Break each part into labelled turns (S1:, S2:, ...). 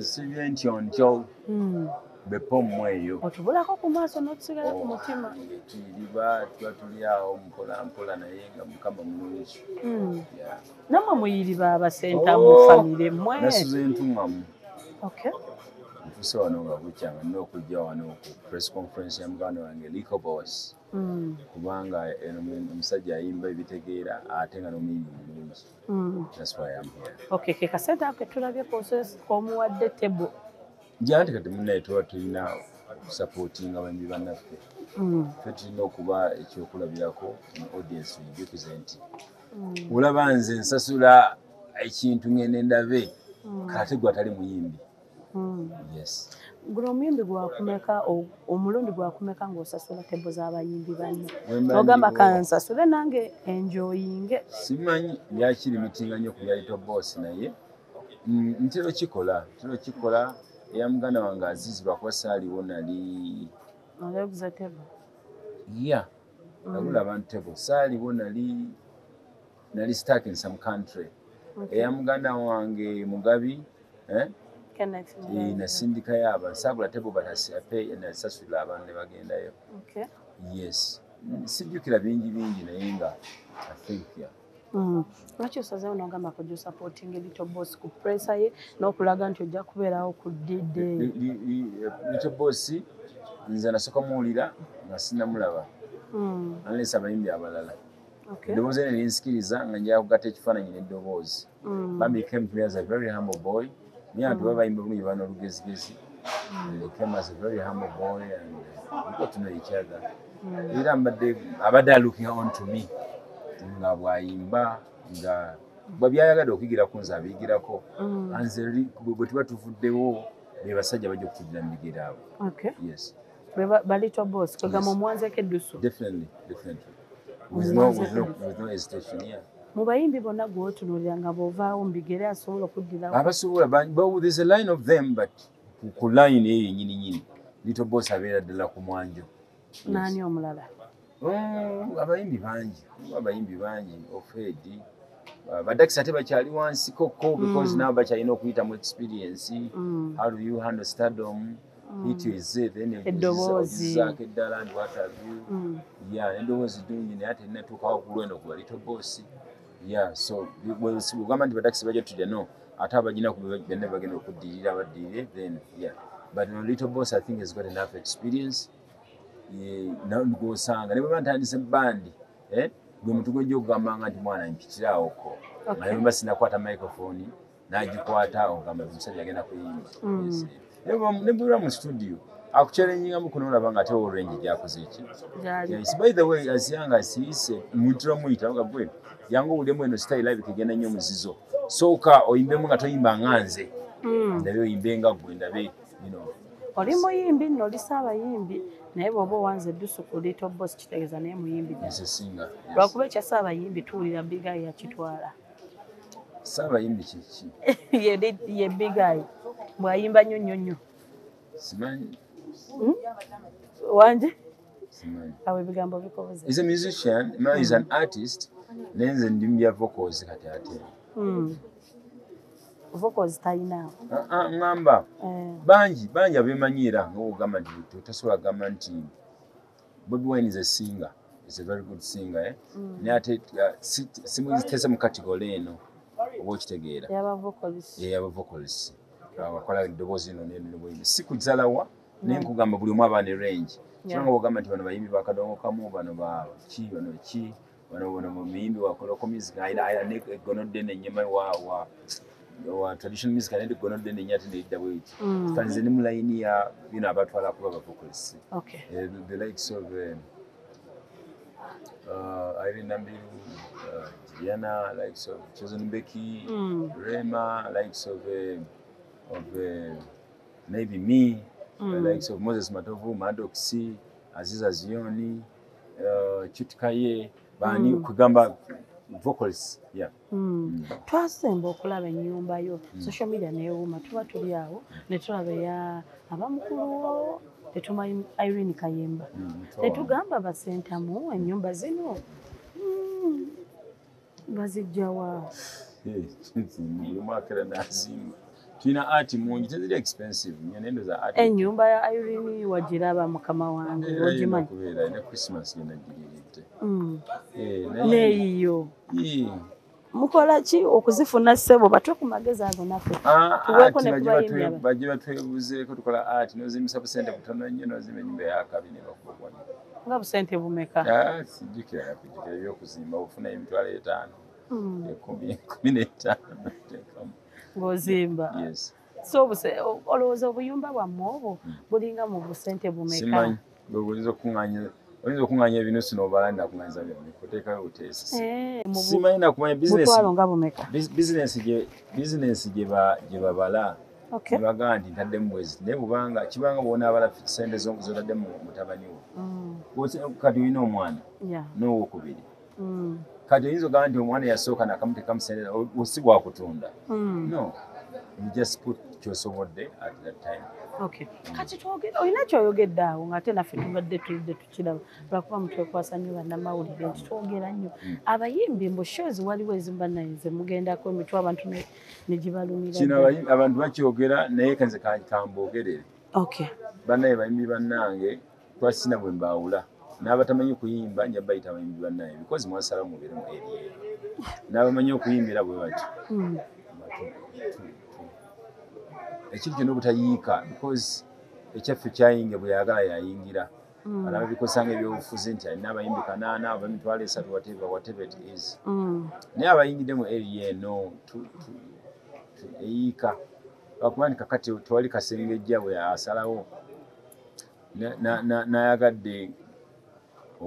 S1: nsibye ntyontyo
S2: Mm.
S1: bepomu eyo
S2: otubulako ku maaso n'otusigala ku mutima
S1: tuyiriba tuba tuli awo mpola mpola naye nga mukama mulungi
S2: Mm.
S1: Yeah.
S2: namwe muyiriba abasenta
S1: Oh,
S2: famire mmwe
S1: nasuze ntuŋŋamu Ntuse wano nga bukyanga nina okujja wano ku press conference ya muganda wange lico boss
S2: Mm.
S1: kubanga eno omusajja ayimba ebitegeera ate nga nomuyimbi mulungi
S2: Mm. Okay, ke kasente ako ketulabye komuwadde tebo.
S1: Gyanti kati munnaye tuba tulina okusapootinga bambi bannaffe.
S2: Mm.
S1: ffe tulina okuba ekyokulabirako mu audience ojjukize nti olaba nze nsasula ekintu ngende ndabe. Kate gwe atali muyimbi Yes.
S2: Guno omuyimbi gwakumeka omulundi gwakumeka ng'osasula tebo z'abayimbi banne.
S1: Wemba
S2: ogamba
S1: ndiwo.
S2: kansasule nange enjoyinge
S1: simanyi byakirimitinga nnyo ku byalito boss naye? Mm, ntera okikola ntera okikola eya muganda wange azizibwa kuba saaliwo nali
S2: oleguza tebo
S1: ya nagula abantu tebo saaliwo nali nali stuck in some country. Eya muganda wange mugabi eh? Nasindikayo abantu saagula tebo batasape nasasula abantu ne bagendayo
S2: Okay.
S1: yes Mm, sijjukira bingi bingi naye nga yeah.
S2: Mm. lwaki osazeewo nogamba little boss ku pressa ye n'okulaga nti ojja kubeerawo ku dday
S1: little boss nze nasooka muwulira nga sinamulaba
S2: Mm.
S1: unless abayimbi abalala eddoboozi ene linsikiriza nga njala kugatta ekifaananyi n'eddoboozi
S2: Mm.
S1: bambi came to me as a very humble boy naye abantu baba bayimba bulungi bana olugezigezi. They came as a very humble boy and uh, we got to know each other. Era mbadde abadde looking on to me. Nga bw'ayimba nga bwe byayagadde okuyigira ku nze abiyigirako.
S2: Mm.
S1: nze eri- bwe tuba tuvuddewo be basajja bajja okutugira mu bigere abo.
S2: Okay.
S1: yes.
S2: Be ba- ba little boss kwegamba
S1: Yes.
S2: omwanzeeko eddusu?
S1: Definitely definitely. With no, with no, with no hesitation yeah
S2: mu bayimbi bonna gweotunuulira nga bw'ovaawo mu bigere asobola okuddirawo
S1: abasobola there's a line of them but ku- line eyo yenyini nyini little boss abeera ddala ku mwanjo.
S2: Naani omulala?
S1: Mm, abayimbi bangi abayimbi bangi ofedi badakisi ate bakyali wansi koko because nabo bakyalina okuyitamu experience.
S2: Mm.
S1: how do you handle stardom? It is
S2: Eddoboozi.
S1: ogizaako eddala and what have you.
S2: Mm.
S1: yeah endowoozi ddungi naye ate nnatuukawo ku lwendo kuba little boss yeah so ogamba nti badakisi bajja tudya no. Ate abaginaku byonna bagenda okuddirira baddirire then yeah. But no little boss i think has got enough experience. Gwosanga ne bweba ntandise bandi gwe mutu gwejja okugambanga nti mwana mpitiraawoko
S2: Okay.
S1: naye mba sinakwata microphone. Nagikwata ogamba omusajja agenda kuyimba Yes. Ne bwe- ne bwera mu studio akukyalenyingamu kunoolaba nga ate orange gyakoze Yes, by the way as young as he is mutira muyita nga bwe yange owulyemu eno style live kegenda nnyo muzizo sooka oyimbemu nga toyimba nga nze.
S2: Mm.
S1: ndabe oyimbe nga gwe ndabe you know,
S2: oli muyimbi nno oli saabayimbi naye bw'oba owanze eddusu ku little boss kitegeeza naye muyimbi lwakuba ekya saabayimbi tuwulira bigayi yakitwala.
S1: Saabayimbi kiki
S2: Ye li- ye bigayi bw'ayimba nnyo nnyo nnyo.
S1: Simanyi
S2: wanje?
S1: Simanyi.
S2: Awo ebigambo bikoboze
S1: is a musician. Man is an artist. Naye nze ndi mu bya vocals kati ate.
S2: Mm. vocals talinaawo
S1: Ah, ah, ŋŋamba
S2: Eh,
S1: bangi bangi abeemanyiira ngaogamba nti totasobola kugamba nti bobi wine is a singer. Is a very good singer eh? naye ate uh, si- simuziteesa mu kategole eno oba okitegeera
S2: yaba vocals
S1: yeyaba vocals akola eddoboozi eno nenobwimbi si kuzalawa naye nkugamba buli omu aba ne range. Kyanga bwogamba nti bano bayimbi bakadongo kamu bano ba ki bano ki bano bano muyimbi wa local music. Egonodde nenyema wa traditional music ayina egonodde nenya ate nedda bweti
S2: Mm.
S1: kanze ne mu layini ya bino abatwala kuba ba vocals
S2: okay.
S1: Eh, the, likes of um, uh, Irene Nambiru, uh, Juliana, likes of Chosen Becky,
S2: Mm.
S1: Rema, likes of um of uh, maybe me,
S2: Mm.
S1: likes of Moses Matovu, Maddox, Aziza Zioni, uh, Chutikaye, bani
S2: Mm.
S1: kugamba vocals, yeah.
S2: Mm. twasemba okulaba ennyumba yo social media neewuuma tuba tuli awo ne tulaba eya abamukuluwo tetumanyi irene kayemba
S1: Mm,
S2: tetugamba basentamu ennyumba zino mm, bazijjawa
S1: mwaka era nazimba tulina art mungi teziri expensive nnyo naye ndoza art.
S2: Ennyumba ya irene wagiraba mukama wange ogimanyi
S1: okubeera ne christmas yona giriridde
S2: Mm.
S1: Eh,
S2: neeyiyo mukola ki? Okuzifuna ssebo batwe ku magezi ago naffe.
S1: Ah,
S2: Tuweeko ne
S1: batwe-
S2: aba-
S1: baje batwebuzeeko tukola art nozimisa busente butono nnyo nozimba ennyumba eyakabi nebakubwanya
S2: nga busente bumeka?
S1: Sijjukira nakujjukira ebyokuzimba bufuna emitwalo etaano.
S2: Mm.
S1: ekumi ekumi n'etaano noteekamu.
S2: ng'ozimba so olowooza obuyumba bwammwe obwo bulinga mu busente bumeka?
S1: Oyinza okuŋŋaanya ebinusu n'obala nakuŋŋaanyiza byonna oteekayo buteesi
S2: Eh,
S1: simanyi nakumanya bizinesi gye- babala. Nebagaa nti ntadde mu mwezi naye bubanga kibanga bwonaabala sente zo- zotadde mu mutabani wo.
S2: Mm.
S1: Kati olina omwana? N'owokubiri?
S2: Mm.
S1: Kati oyinza ogamba nti omwana yasooka nakamutekamu sente osi bwakutunda
S2: Mm.
S1: no you just put kyosobodde at that time.
S2: Okay. kati olina kyoyogedde awo ng'ate naffe tubadde tulidde tukiraba lwakuba mutwekwasa nnyo bannamawulire nti twogera nnyo. Abayimbi mbu shozi waliwo ezimu bannaye ze mugendako emitwe abantu ne- ne gibalumira
S1: kino abantu bakyogera naye kanze ka- kambogerere
S2: okay.
S1: Bannaye bayimbi bannange twasina bwe mbawula n'abatamanyi kuyimba nja bayita abayimbi bannange because mwasala mubeere mu area eyo n'abamanyi okuyimbira bwe bati
S2: Mm.
S1: ekiri kyonna obutayiika because ekyaffe kyayinga bwe yagala yayingira
S2: Mm.
S1: alaba bikosanga ebyobufuzi nti alina abayimbi kanaana aba emitwalo esatu whatever whatever it is
S2: Mm.
S1: naye abayingidde mu area eno eyiika lwakuba nti kakati tewali kasengejja bwe asalawo na- na- na- nayagadde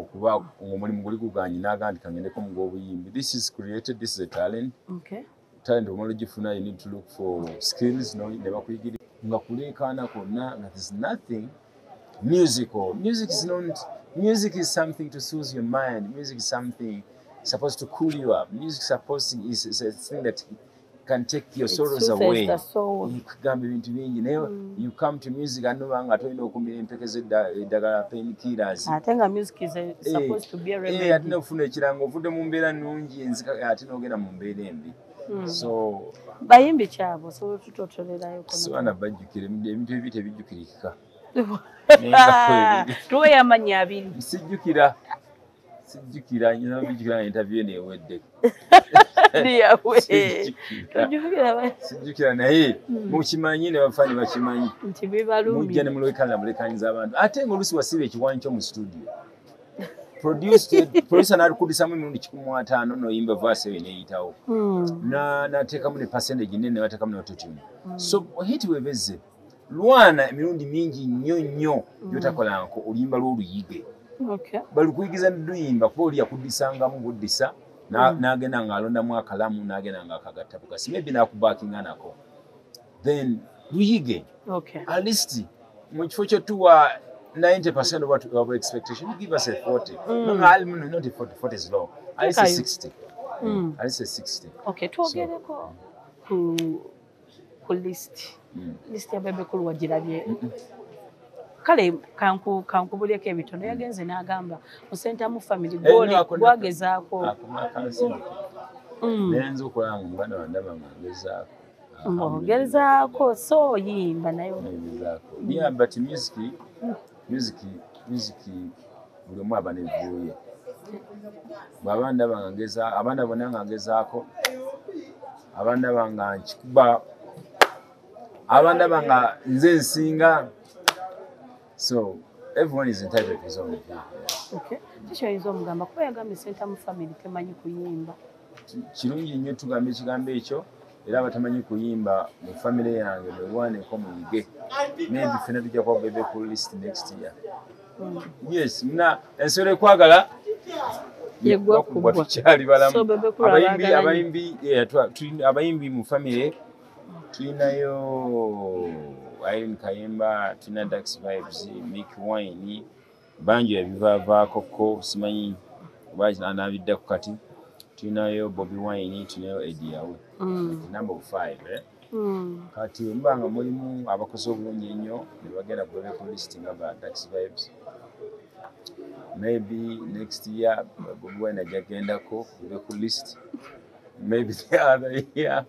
S1: okuba guli guganye naga nti kangendeko mu gw'obuyimbi. This is created this is a talent.
S2: Okay.
S1: Talent omala ogifuna you need to look for skills no- ne bakuyigiri nga kuleekaana kwonna nga there's nothing musical. Music is not music is something to soothe your mind. Music is something supposed to cool you up. Music supposed is, is a thing that can take your sorrows away kugamba ebintu bingi. Naye you come to music anoba nga tolina okumira empeke z'edda- eddagala painkillers
S2: ate nga music is a, supposed to be a
S1: Eh, ate
S2: remedy
S1: nofuna ekiranga ovudde mu mbeera nungi enzika ate nogenda mu mbeera embi.
S2: Mm.
S1: so
S2: bayimbi kyabo osobola tutotolerayo
S1: sobaana bajjukire ebintu ebi tebijjukirika
S2: tuwe amannya abiri
S1: sijjukira sijjukira nyina bijjukira nga interview neewedde
S2: liyawe
S1: Sijjukira. naye mukimanyi ne bafaani bakimanyi. Mujja ne mulekana mulekanyiza abantu. Ate ngaolusi wasiba ekiwanyi kyo mu studio. Producer n'alikudisamu emirundi kikumi ataano noyimba vaasi eyo neeyitawo
S2: Mm.
S1: na nateekamu ne percentage nene nebateekamu ne autotune so hiti webezze lwana emirundi mingi nnyo nnyo gyotakolanko oluyimba lw'oluyige
S2: Okay.
S1: balikuyigiza neduyimba kuba oli yakuddisangamu buddisa na- n'agenda ng'alondamu akalamu n'agenda ng'akagatta bugasi maybe n'akubakinga nako. Then luyige. At least mu kifo kyotuwa 90 of what of expectation you give us a 40 no, no, I- no, not a 40 40 is low. At least a
S2: Tekayo.
S1: 60
S2: Mm.
S1: at least a 60
S2: Okay, twogereko ku ku list.
S1: Mm.
S2: list ya bebe kulu wagirabye kale kanku kankubuleko ebitono. Yagenze n'agamba musentamu
S1: Eh,
S2: goli
S1: no, ako-
S2: gwagezaako
S1: akumakansi
S2: Mm.
S1: nenza okulaba nga muganda wandaba nga ngezaako
S2: ogezaako so oyimba
S1: ngezaako yeah but music music music buli omu aba nevuuye bwaba ndaba nga ngeza abaana bonna nga ngezaako abandaba nga nkikuba abandaba nga nze nsinga so everyone is entitled to his own opinion.
S2: Okay. kikyoyinza omugamba kuba yagambye sentamu family temanyi kuyimba.
S1: Kirungi nnyo tugamba ekigambo ekyo era abatamanyi kuyimba mu famire yange mwewaneko muyige maybe fena tujja kuba bebe ku list next year. Yes muna ensolo ekwagala?
S2: Kubbwa.
S1: tukyali balamu. Abayimbi abayimbi abayimbi mu famire tulinayo Irene Kayemba tulina Dax Vibes Mick Wine banjo yabivaavaako ko simanyi oba anaabiddeku kati tulinayo Bobby Wine tulinayo Eddie Yawe
S2: Mm.
S1: number five eh?
S2: Mm.
S1: kati mba nga mulimu abakoze obulungi ennyo ne bagenda kubebe ku list nga ba Dax Vibes maybe next year Bobi Wine ajja gendako bebe ku list maybe the other year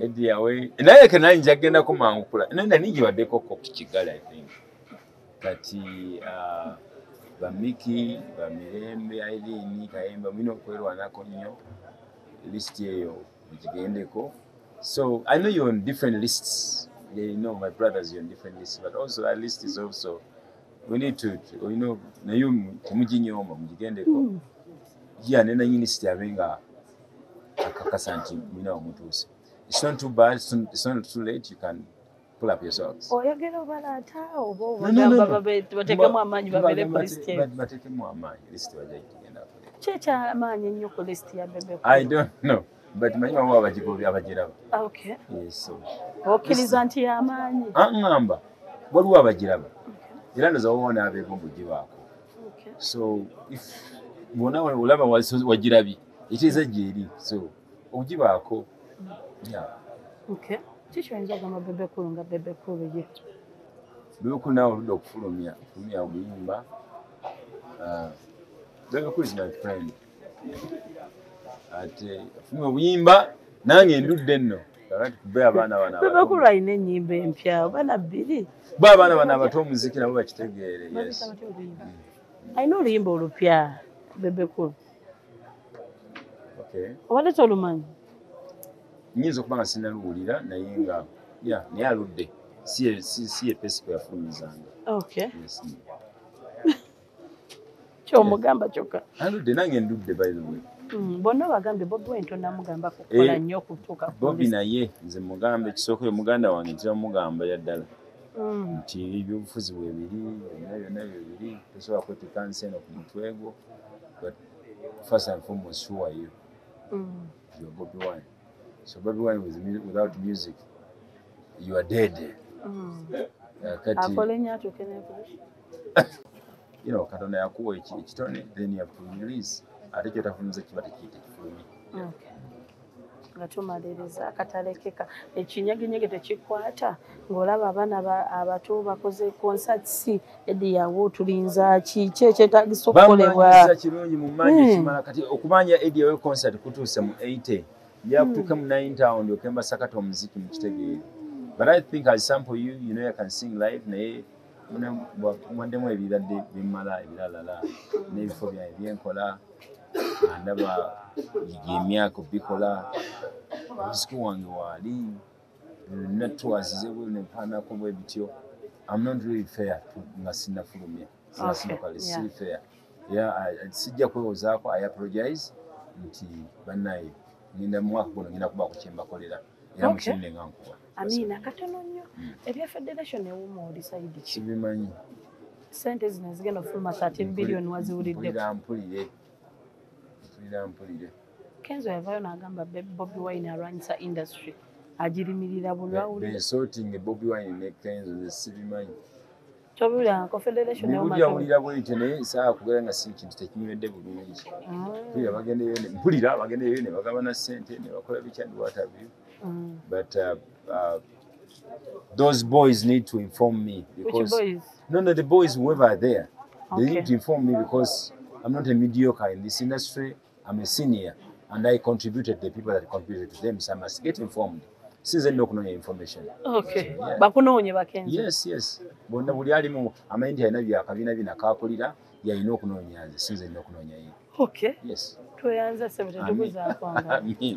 S1: Eddie yawe naye ke nali njagendako mangu kula naye nali ngibaddeko ko kigala i think. Kati ah, bamiki bamirembe irene kayemba mulina okwerwanako nnyo. List eyo mugigendeko so i know you're on different lists. Yeah, you know my brothers you're on different lists but also our list is also we need to to- you know naye temuginyooma mugigendeko yeah nena nyini sityabe nga akakasa nti mulina wamutuuse it's not too bad. It's not, it's not too late. You can pull up your socks
S2: oyogera obalaata oba
S1: No, no, no,
S2: obagamba
S1: no.
S2: babe- bateekemu amaanyi babere ku
S1: Ba-
S2: lisiti
S1: ba-
S2: eyo
S1: bateekemu amaanyi lisiti bajja kugenda kuleka
S2: ki ekyamaanyi ennyo ku lisiti ya bebe
S1: i don't know. But manyi bamu abagigobi abagiraba
S2: okay.
S1: Yes so.
S2: Okkiriza nti yamaanyi
S1: aŋŋamba waliwo abagiraba era ndoza wona abeeko mbugibaako
S2: Okay.
S1: so if bwona olaba waso- wagirabye eteeza gyeri so ogibaako yeah.
S2: Okay. ki kyoyinza okugamba bebekulu nga bebekulu ye?
S1: Bebekulu nawe oludde okufulumya ofulumya obuyimba. Ah, bebekulu is my friend. Ate ofulumya obuyimba nange ndudde nno.
S2: Bebekulu alina ennyimba empya bana bbiri.
S1: Bo abaana bano abato omuziki nabo bakitegeere yes.
S2: Alina oluyimba olupya bebekulu?
S1: Okay.
S2: Obadde tolumanyi
S1: nyinza okuba nga sinaluwulira naye nga ya naye aludde. Si ye- si si ye pesipo yafulumizanga
S2: kyomugamba kyokka.
S1: Aludde nange ndudde by the way.
S2: Mm, bonna bagambye bobi wento namugamba kukola
S1: Eh,
S2: nnyo okutuuka ku
S1: bobi naye nze mugamba ekisooka muganda wange nzira mugamba yaddala.
S2: Mm,
S1: nti ebyobufuzi bwe biri byonna byonna bye biri tosobola kwetika nsi eno ku mutwe gwo but first and foremost who are you?
S2: Mm.
S1: you're Bobby Wine so Bobby Wine with, without music you are dead.
S2: Mm.
S1: Uh, kati you know katonda yakuwa eki- ekitone then you have to release. Ate kyotafulumiza kiba tekiyite kifulumi
S2: nga tumaliriza akatalekeka ekinyegenyege tekikwata ng'olaba abaana ba- abato bakoze konsatisi edi yawe otulinza ki ki ekyetagisa okukolebwa?
S1: Kirungi mu manyi
S2: Mm.
S1: ekimala kati okumanya edi yawe concert kutuuse mu 80 byakutuuke mu 9 town okemba sakata omuziki mu kitegeere. But i think as sample you you know i can sing live naye mwaddemu ebiradde bimmala ebiralala. N'ebifo byange byenkola nga ndaba gyemyaka obikola. Omuziki wange waali natwazize nempaanako bwe bityo. I'm not really fair nga sinafulumya
S2: yeah.
S1: si fair. Yeah, sijja kwewozaako i apologize nti bannaye ngenda mu mwaka guno ngenda kuba kukyembakolera era
S2: Okay.
S1: mukinne nga nkuba
S2: amiina katono nnyo. Ebya federation ewuma oli saidi ki?
S1: Kibimanyi
S2: sente zino zigenda ofuluma 13 biliyoni waziwulidde.
S1: mpulira mpulire. Mpulira mpulire.
S2: Kenzo yavayo n'agamba bobi wine alwanyisa industry agirimirira bulwawulire
S1: bensorting bobi wine ne kenzo nze sibimanyi
S2: tobiwulirangako federation ewuma
S1: wulira bwentyo naye saa kugera nga si kintu tekinywedde bulungi. Mpulira bagendeyo mpulira bagendeyo ne bagabana ssente ne bakola bikyandi what but uh, uh, those boys need to inform me
S2: which
S1: because
S2: boys?
S1: No no the boys whoever are there they
S2: Okay.
S1: need to inform me because i'm not a mediocre in this industry. I'm a senior and i contributed the people that contributed to them so i must get informed sinze nina okunoonya information
S2: bakunoonye bakenzo
S1: yes yes. Bonna buli alimu amanyi nti alina byakabiina bina kakulira yalina okunoonya nze sinze nina okunoonya ye
S2: okay.
S1: Yes.
S2: Tweyanza sebe tetukuzaako nga
S1: Amin.